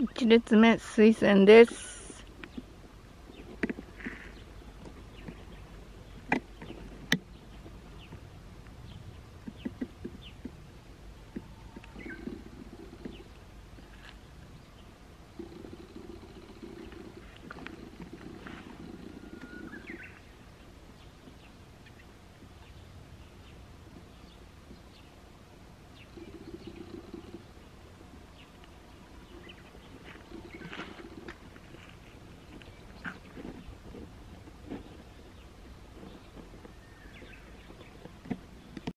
1列目、推薦です。